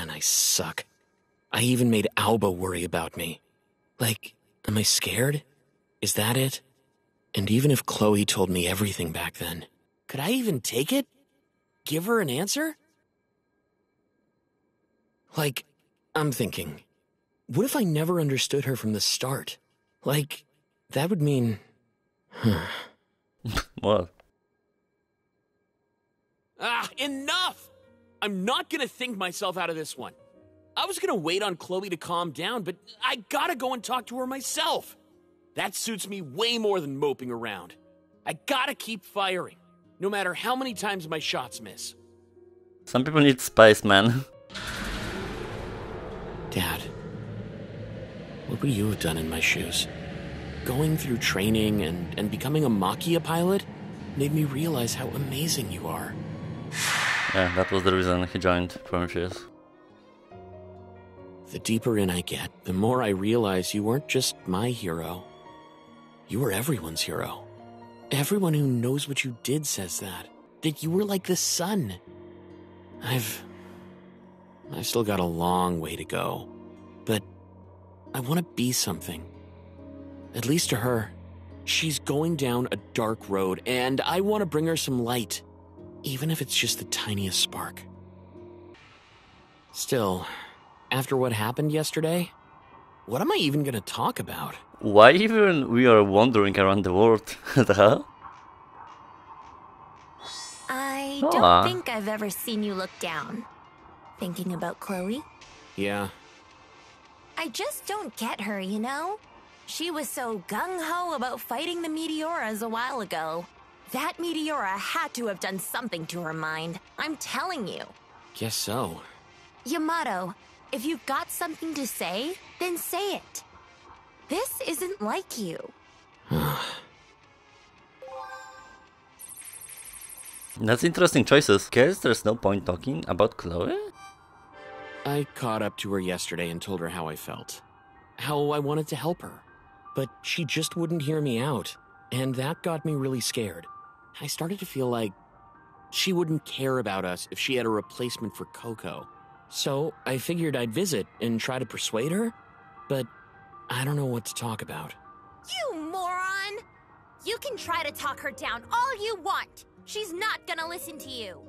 Man, I suck. I even made Alba worry about me. Like, am I scared? Is that it? And even if Chloe told me everything back then, could I even take it? Give her an answer? Like, I'm thinking, what if I never understood her from the start? Like, that would mean. What? Ah, enough! I'm not gonna think myself out of this one. I was gonna wait on Chloe to calm down, but I gotta go and talk to her myself. That suits me way more than moping around. I gotta keep firing, no matter how many times my shots miss. Some people need spice, man. Dad, what would you have done in my shoes? Going through training and, and becoming a Machia pilot made me realize how amazing you are. Yeah, that was the reason he joined Prometheus. The deeper in I get, the more I realize you weren't just my hero. You were everyone's hero. Everyone who knows what you did says that. That you were like the sun. I've. I've still got a long way to go. But I want to be something. At least to her. She's going down a dark road, and I want to bring her some light. Even if it's just the tiniest spark. Still, after what happened yesterday, what am I even gonna talk about? Why even we are wandering around the world? the hell? I ah. don't think I've ever seen you look down. Thinking about Chloe? Yeah, I just don't get her, you know? She was so gung ho about fighting the Meteoras a while ago. That Meteora had to have done something to her mind. I'm telling you. guess so. Yamato, if you've got something to say, then say it. This isn't like you. That's interesting choices. Guess there's no point talking about Chloe? I caught up to her yesterday and told her how I felt. How I wanted to help her. But she just wouldn't hear me out. And that got me really scared. I started to feel like she wouldn't care about us if she had a replacement for Coco. So I figured I'd visit and try to persuade her. But I don't know what to talk about. You moron! You can try to talk her down all you want. She's not gonna listen to you.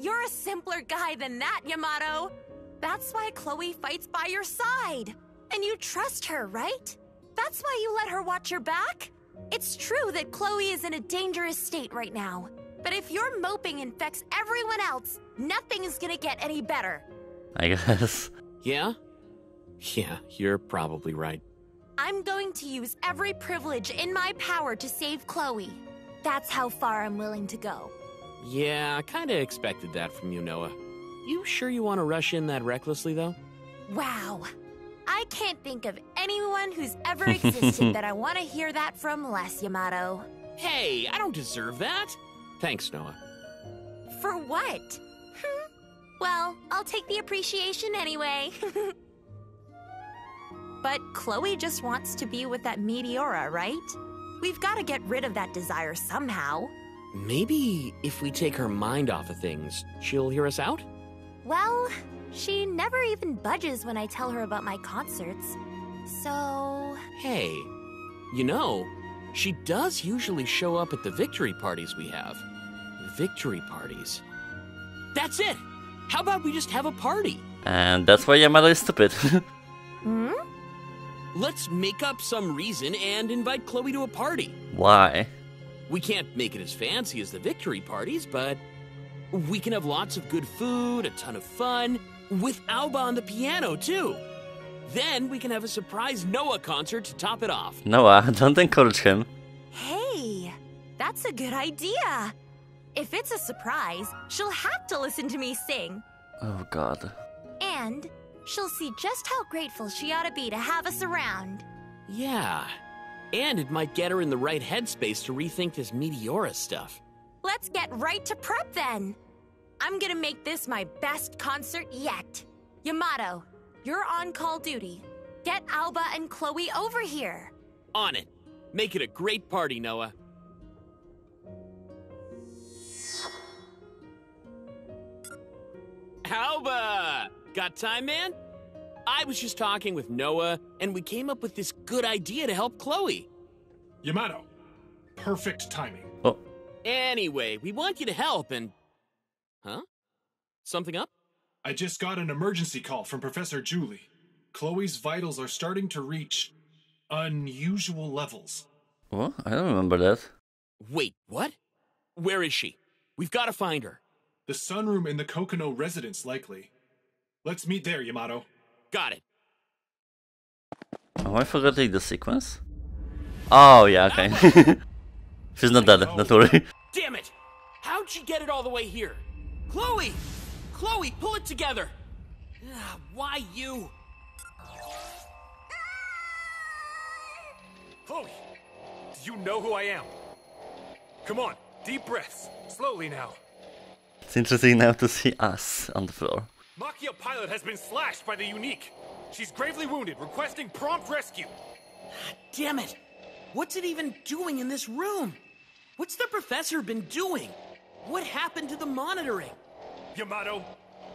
You're a simpler guy than that, Yamato. That's why Chloe fights by your side. And you trust her, right? That's why you let her watch your back? It's true that Chloe is in a dangerous state right now. But if your moping infects everyone else, nothing is gonna get any better. I guess. Yeah? Yeah, you're probably right. I'm going to use every privilege in my power to save Chloe. That's how far I'm willing to go. Yeah, I kinda expected that from you, Noah. You sure you want to rush in that recklessly, though? Wow. I can't think of anyone who's ever existed that I want to hear that from less, Yamato. Hey, I don't deserve that. Thanks, Noah. For what? Hmm. well, I'll take the appreciation anyway. but Chloe just wants to be with that Meteora, right? We've got to get rid of that desire somehow. Maybe if we take her mind off of things, she'll hear us out? Well, she never even budges when I tell her about my concerts. So, Hey, you know, she does usually show up at the victory parties we have. Victory parties. That's it! How about we just have a party? And that's why Yamato is stupid. hmm? Let's make up some reason and invite Chloe to a party. why? We can't make it as fancy as the victory parties, but we can have lots of good food, a ton of fun, with Alba on the piano, too. Then we can have a surprise Noah concert to top it off. Noah, don't encourage him. Hey, that's a good idea. If it's a surprise, she'll have to listen to me sing. Oh god. And she'll see just how grateful she ought to be to have us around. Yeah. And it might get her in the right headspace to rethink this Meteora stuff. Let's get right to prep then. I'm gonna make this my best concert yet. Yamato, you're on call duty. Get Alba and Chloe over here. On it. Make it a great party, Noah. Alba! Got time, man? I was just talking with Noah, and we came up with this good idea to help Chloe. Yamato, perfect timing. Oh, Anyway, we want you to help, and. Huh? Something up? I just got an emergency call from Professor Julie. Chloe's vitals are starting to reach unusual levels. what? I don't remember that. Wait, what? Where is she? We've got to find her. The sunroom in the Kokono residence, likely. Let's meet there, Yamato. Got it. Am I forgetting the sequence? Oh, yeah, okay. She's not dead, don't worry. Damn it! How'd she get it all the way here? Chloe! Chloe, pull it together! Ah, Why you? Chloe, do you know who I am? Come on, deep breaths. Slowly now. It's interesting now to see us on the floor. Machia Pilot has been slashed by the Unique. She's gravely wounded, requesting prompt rescue. Damn it! What's it even doing in this room? What's the professor been doing? What happened to the monitoring? Yamato,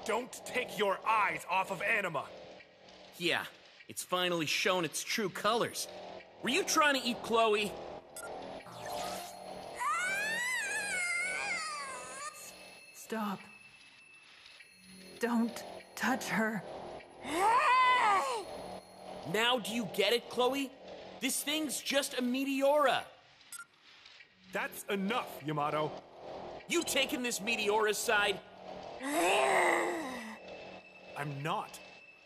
don't take your eyes off of Anima. Yeah, it's finally shown its true colors. Were you trying to eat Chloe? Stop. Don't touch her. Now do you get it, Chloe? This thing's just a meteora. That's enough, Yamato. You taking this meteora's side? I'm not.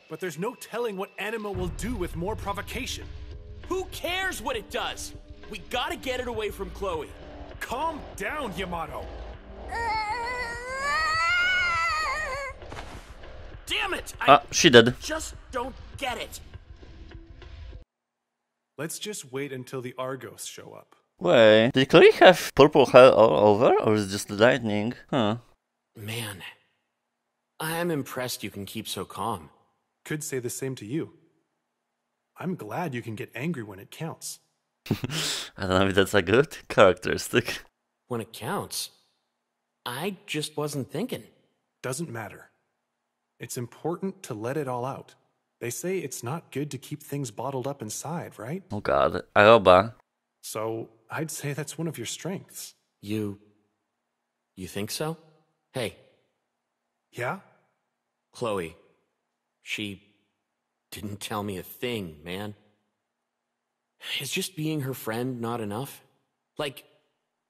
But there's no telling what Anima will do with more provocation. Who cares what it does? We gotta get it away from Chloe. Calm down, Yamato. Damn it! I Ah, she did. just don't get it. Let's just wait until the Argos show up. Wait, did Chloe have purple hair all over, or is it just lightning? Huh. Man, I'm impressed you can keep so calm. Could say the same to you. I'm glad you can get angry when it counts. I don't know if that's a good characteristic. When it counts. I just wasn't thinking. Doesn't matter. It's important to let it all out. They say it's not good to keep things bottled up inside, right? Oh god, Aroba. So I'd say that's one of your strengths. You. You think so? Hey, Yeah? Chloe. She didn't tell me a thing, man. Is just being her friend not enough? Like,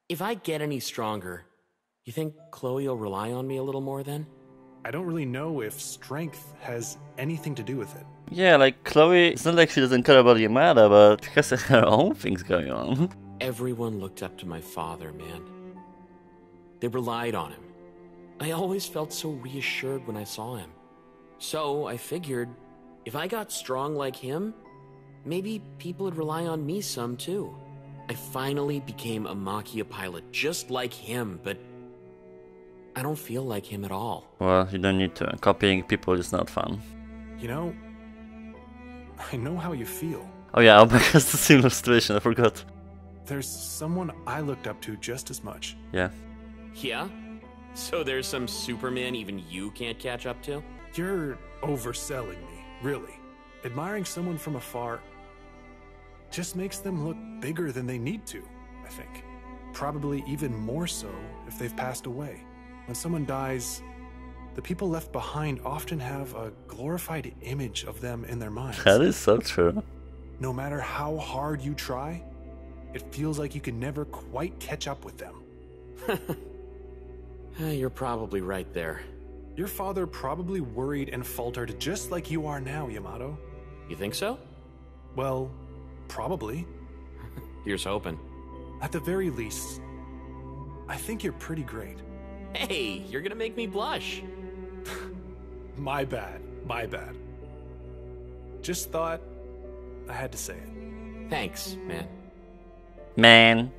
if I get any stronger, you think Chloe will rely on me a little more then? I don't really know if strength has anything to do with it. Yeah, like Chloe, it's not like she doesn't care about Yamato, but she has her own things going on. Everyone looked up to my father, man. They relied on him. I always felt so reassured when I saw him. So I figured if I got strong like him, maybe people would rely on me some too. I finally became a Machia pilot just like him, but I don't feel like him at all. Well, you don't need to. Copying people is not fun. You know, I know how you feel. Oh yeah, Albert has the same situation, I forgot. There's someone I looked up to just as much. Yeah. Yeah? So there's some Superman even you can't catch up to? You're overselling me, really. Admiring someone from afar just makes them look bigger than they need to, I think. Probably even more so if they've passed away. When someone dies, the people left behind often have a glorified image of them in their minds. That is so true. No matter how hard you try, it feels like you can never quite catch up with them. Eh, You're probably right there. Your father probably worried and faltered just like you are now, Yamato. You think so? Well, probably. Here's hoping. At the very least, I think you're pretty great. Hey, you're gonna make me blush. My bad, my bad. Just thought I had to say it. Thanks, man. Man.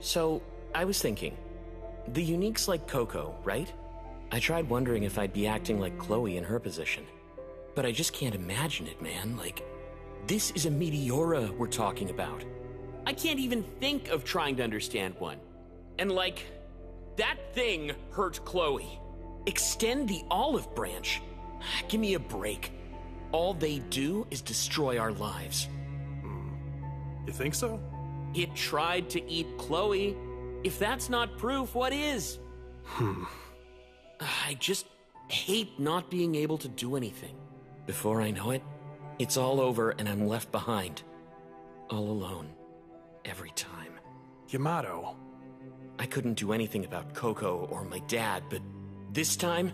So, I was thinking, the unique's like Coco, right? I tried wondering if I'd be acting like Chloe in her position. But I just can't imagine it, man. Like, this is a Meteora we're talking about. I can't even think of trying to understand one. And like, that thing hurt Chloe. Extend the olive branch. Give me a break. All they do is destroy our lives. Hmm. You think so? It tried to eat Chloe. If that's not proof, what is? Hmm. I just hate not being able to do anything. Before I know it, it's all over and I'm left behind. All alone. Every time. Yamato. I couldn't do anything about Coco or my dad, but this time,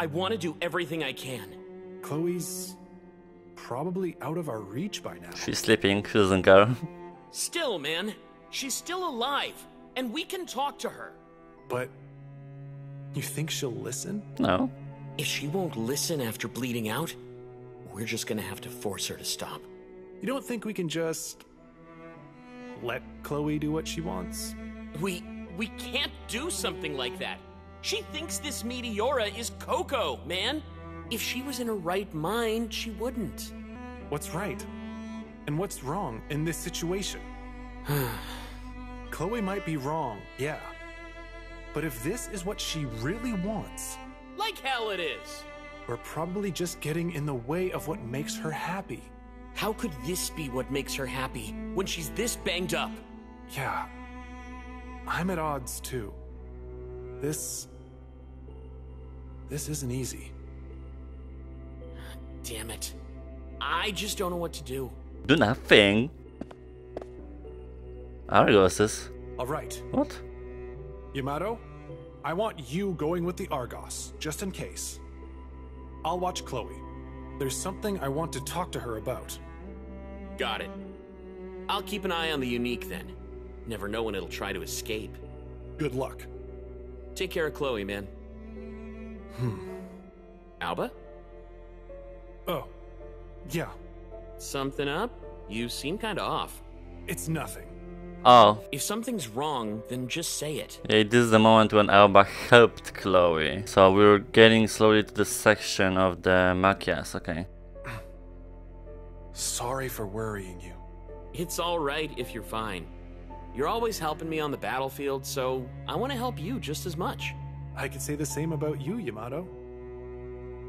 I want to do everything I can. Chloe's probably out of our reach by now. She's sleeping, she doesn't care. Still, man, she's still alive, and we can talk to her. But you think she'll listen? No. If she won't listen after bleeding out, we're just gonna have to force her to stop. You don't think we can just let Chloe do what she wants? We we can't do something like that. She thinks this Meteora is Coco, man. If she was in her right mind, she wouldn't. What's right? And what's wrong in this situation? Chloe might be wrong, yeah. But if this is what she really wants, Like hell it is. we're probably just getting in the way of what makes her happy. How could this be what makes her happy when she's this banged up? Yeah. I'm at odds too. This. This isn't easy. Damn it. I just don't know what to do. Do nothing. Argos All right, What? Yamato, I want you going with the Argos, just in case. I'll watch Chloe. There's something I want to talk to her about. Got it. I'll keep an eye on the unique then. Never know when it'll try to escape. Good luck. Take care of Chloe, man. Hmm. Alba? Oh, yeah, Something up? You seem kinda off. it's nothing. Oh, If something's wrong, then just say it. yeah, this is the moment when Alba helped Chloe. So we're getting slowly to the section of the Machias, okay. Sorry for worrying you. It's alright if you're fine. You're always helping me on the battlefield, so I want to help you just as much. I could say the same about you, Yamato.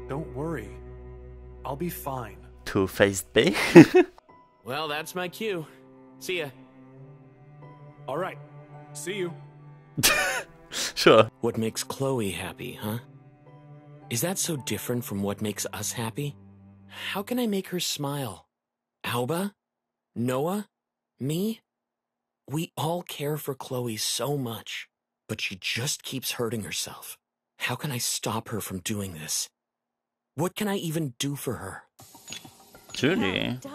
Don't worry. I'll be fine. Two-faced B? Well, that's my cue. See ya. All right. See you. sure. What makes Chloe happy, huh? Is that so different from what makes us happy? How can I make her smile? Alba? Noah? Me? We all care for Chloe so much, but she just keeps hurting herself. How can I stop her from doing this? What can I even do for her? Julie. Done.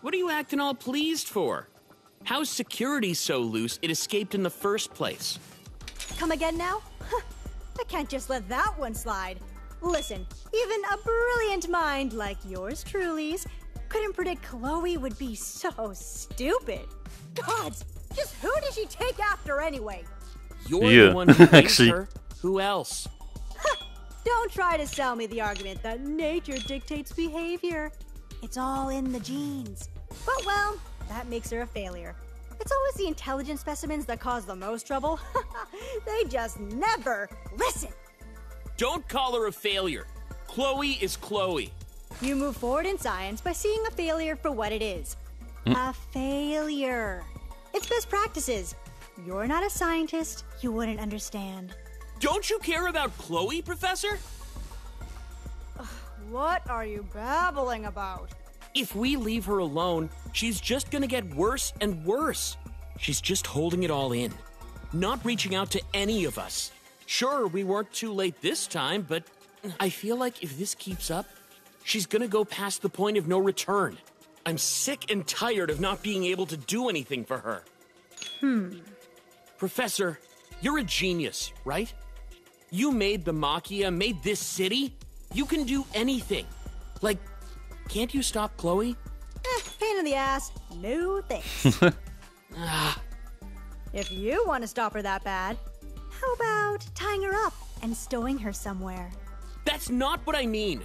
What are you acting all pleased for? How's security so loose it escaped in the first place? Come again now? I can't just let that one slide. Listen, even a brilliant mind like yours truly's couldn't predict Chloe would be so stupid. Gods, just who did she take after anyway? You're You, the one who actually. her. Who else? Don't try to sell me the argument that nature dictates behavior. It's all in the genes. But well, that makes her a failure. It's always the intelligent specimens that cause the most trouble. they just never listen. Don't call her a failure. Chloe is Chloe. You move forward in science by seeing a failure for what it is hmm. a failure. It's best practices. You're not a scientist, you wouldn't understand. Don't you care about Chloe, Professor? What are you babbling about? If we leave her alone, she's just gonna get worse and worse. She's just holding it all in, not reaching out to any of us. Sure, we weren't too late this time, but I feel like if this keeps up, she's gonna go past the point of no return. I'm sick and tired of not being able to do anything for her. Hmm. Professor, you're a genius, right? You made the Machia, made this city. You can do anything. Like, can't you stop Chloe? Eh, pain in the ass. No thanks. Ah, if you want to stop her that bad, how about tying her up and stowing her somewhere? that's not what I mean.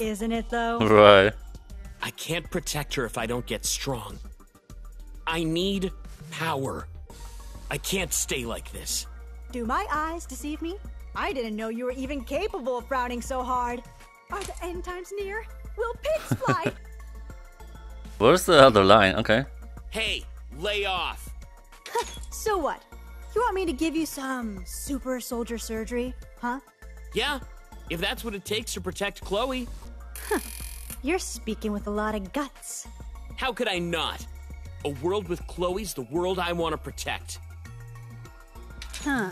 Isn't it though? Right. I can't protect her if I don't get strong. I need power. I can't stay like this. Do my eyes deceive me? I didn't know you were even capable of frowning so hard. Are the end times near? Will pigs fly? Where's the other line? Okay. Hey, lay off. so what? You want me to give you some super soldier surgery? Huh? Yeah, if that's what it takes to protect Chloe. You're speaking with a lot of guts. How could I not? A world with Chloe's the world I want to protect. Huh.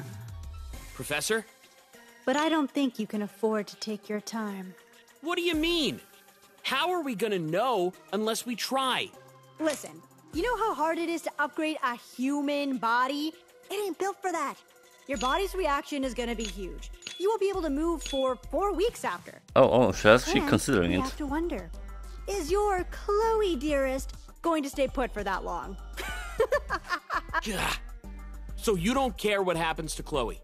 Professor? But I don't think you can afford to take your time. What do you mean? How are we gonna know unless we try? Listen, you know how hard it is to upgrade a human body? It ain't built for that. Your body's reaction is gonna be huge. You won't be able to move for four weeks after. Oh, oh, she's actually And considering we it. have to wonder, is your Chloe dearest going to stay put for that long? So you don't care what happens to Chloe?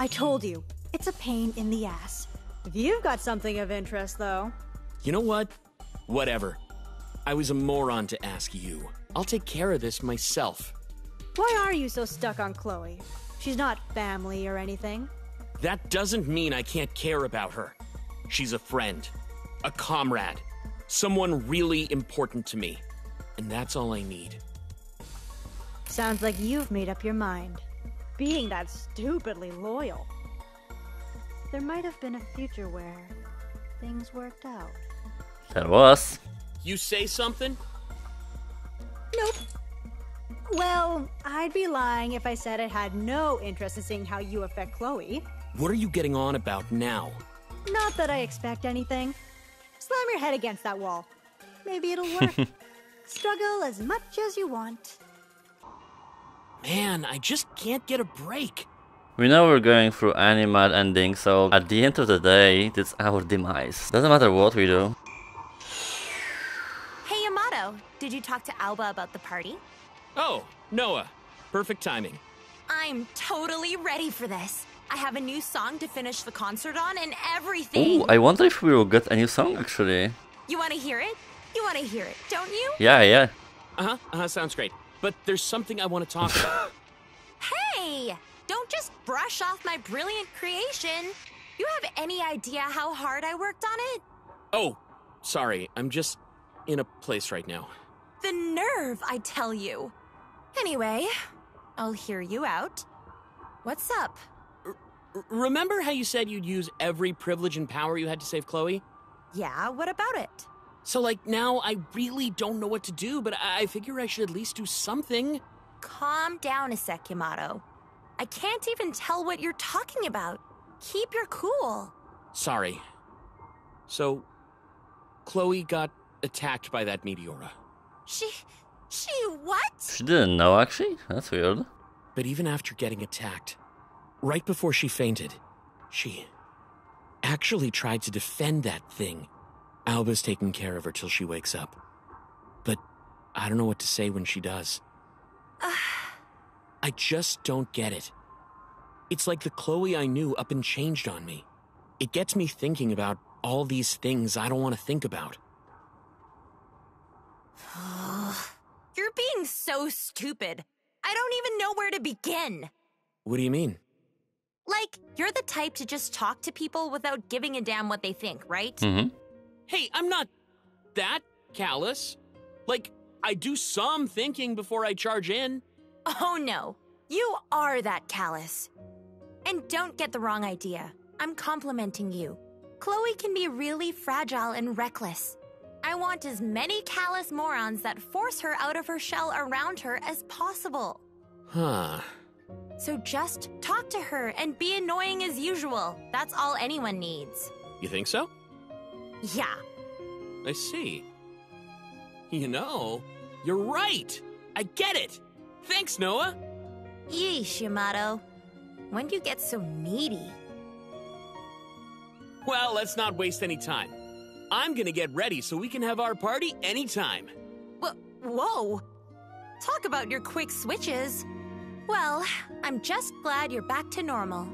I told you, it's a pain in the ass. If you've got something of interest, though, You know what? Whatever. I was a moron to ask you. I'll take care of this myself. why are you so stuck on Chloe? She's not family or anything. That doesn't mean I can't care about her. She's a friend, a comrade, someone really important to me. And that's all I need. Sounds like you've made up your mind. Being that stupidly loyal. There might have been a future where things worked out. That was. You say something? Nope. Well, I'd be lying if I said I had no interest in seeing how you affect Chloe. What are you getting on about now? Not that I expect anything. Slam your head against that wall. Maybe it'll work. Struggle as much as you want. Man, I just can't get a break. We know we're going through animal ending, so at the end of the day, it's our demise. Doesn't matter what we do. Hey, Yamato, did you talk to Alba about the party? Oh, Noah. Perfect timing. I'm totally ready for this. I have a new song to finish the concert on and everything. Oh, I wonder if we will get a new song actually. You want to hear it? You want to hear it, don't you? Yeah, yeah. Uh huh. Uh huh. Sounds great. But there's something I want to talk about. Hey! Don't just brush off my brilliant creation. You have any idea how hard I worked on it? oh, sorry. I'm just in a place right now. The nerve, I tell you. Anyway, I'll hear you out. What's up? R- remember how you said you'd use every privilege and power you had to save Chloe? Yeah, what about it? So, like, now I really don't know what to do, but I, I figure I should at least do something. Calm down a sec, Yamato. I can't even tell what you're talking about. Keep your cool. Sorry. So, Chloe got attacked by that Meteora. She. She what? She didn't know actually. That's weird. But even after getting attacked, right before she fainted, she actually tried to defend that thing. Alba's taking care of her till she wakes up. But I don't know what to say when she does. I just don't get it. It's like the Chloe I knew up and changed on me. It gets me thinking about all these things I don't want to think about. You're being so stupid. I don't even know where to begin. What do you mean? Like, you're the type to just talk to people without giving a damn what they think, right? Mm-hmm. Hey, I'm not that callous. Like, I do some thinking before I charge in. Oh no, you are that callous. And don't get the wrong idea. I'm complimenting you. Chloe can be really fragile and reckless. I want as many callous morons that force her out of her shell around her as possible. Huh. So just talk to her and be annoying as usual. That's all anyone needs. You think so? Yeah. I see. You know, you're right. I get it. Thanks, Noah. Yeesh, Yamato. When do you get so needy? Well, let's not waste any time. I'm gonna get ready so we can have our party anytime. Wh- whoa! Talk about your quick switches. Well, I'm just glad you're back to normal.